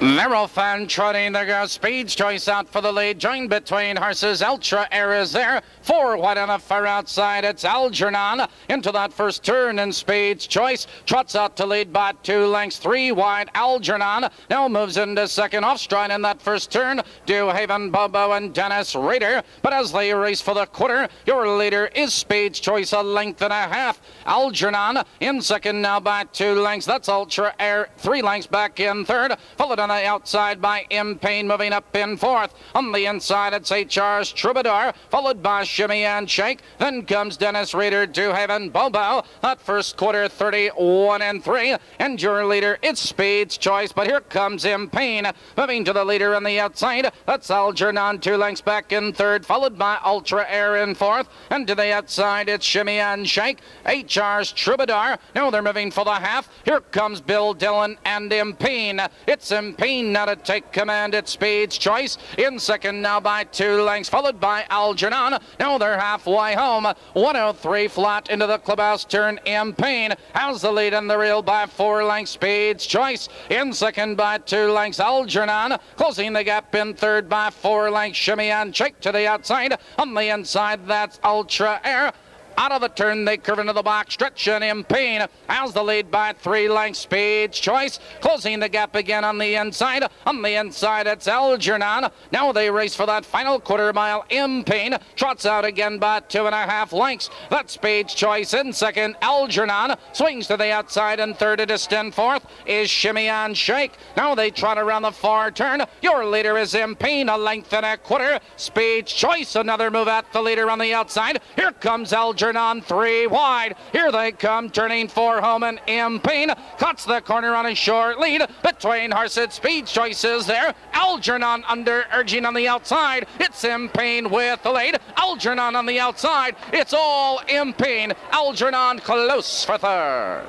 Marofan trotting there goes Speed's Choice out for the lead. Joined between horses. Ultra Air is there. Four wide on the far outside. It's Algernon into that first turn and Speed's Choice trots out to lead by two lengths. Three wide. Algernon now moves into second off stride in that first turn. Dewhaven, Bobo, and Dennis Rader. But as they race for the quarter, your leader is Speed's Choice a length and a half. Algernon in second now by two lengths. That's Ultra Air. Three lengths back in third. Followed on the outside by Impede moving up in fourth. On the inside, it's HR's Troubadour, followed by Shimmy and Shake. Then comes Dennis Reader to Heaven Bobo. That first quarter, 31 and 3. And your leader, it's Speed's Choice. But here comes Impede moving to the leader on the outside. That's Algernon, two lengths back in third, followed by Ultra Air in fourth. And to the outside, it's Shimmy and Shake. HR's Troubadour. Now they're moving for the half. Here comes Bill Dillon and Impede. It's M. Payne now to take command at Speed's Choice. In second now by two lengths, followed by Algernon. Now they're halfway home. 103 flat into the clubhouse turn. Impede has the lead in the reel by four lengths. Speed's Choice. In second by two lengths, Algernon. Closing the gap in third by four lengths. Shimmy and Shake to the outside. On the inside, that's Ultra Air. Out of the turn, they curve into the box. Stretching Impede. Has the lead by three lengths. Speed's choice. Closing the gap again on the inside. On the inside, it's Algernon. Now they race for that final quarter mile. Impede. Trots out again by two and a half lengths. That's Speed's choice in second. Algernon swings to the outside and third. It is in fourth. Is Shimmy and Shake. Now they trot around the far turn. Your leader is Impede. A length and a quarter. Speed's choice. Another move at the leader on the outside. Here comes Algernon on three wide. Here they come, turning for home and Impede cuts the corner on a short lead between Harset Speed Choices there. Algernon under urging on the outside. It's. Payne with the lead. Algernon on the outside. It's all Impede. Algernon close for third.